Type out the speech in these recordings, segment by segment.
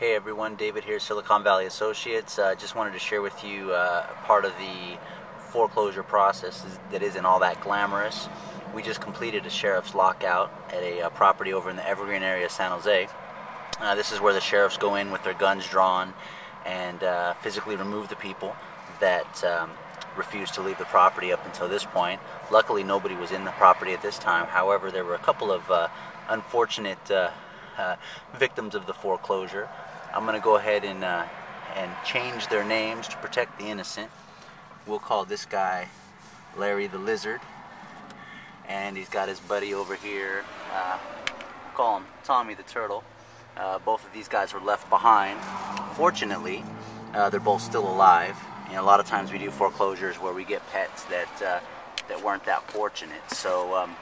Hey everyone, David here, Silicon Valley Associates. Uh, just wanted to share with you uh, part of the foreclosure process that isn't all that glamorous. We just completed a sheriff's lockout at a uh, property over in the Evergreen area of San Jose. Uh, this is where the sheriffs go in with their guns drawn and uh, physically remove the people that um, refused to leave the property up until this point. Luckily, nobody was in the property at this time. However, there were a couple of uh, unfortunate uh, uh, victims of the foreclosure. I'm going to go ahead and uh, and change their names to protect the innocent. We'll call this guy Larry the Lizard, and he's got his buddy over here. Uh, call him Tommy the Turtle. Uh, both of these guys were left behind. Fortunately, uh, they're both still alive. You know, a lot of times we do foreclosures where we get pets that uh, that weren't that fortunate. So. Um,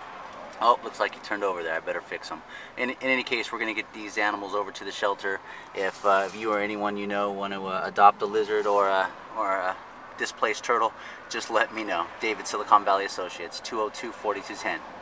Oh, looks like he turned over there. I better fix him. In, in any case, we're going to get these animals over to the shelter. If, uh, if you or anyone you know want to uh, adopt a lizard or a, or a displaced turtle, just let me know. David, Silicon Valley Associates, 202 4210.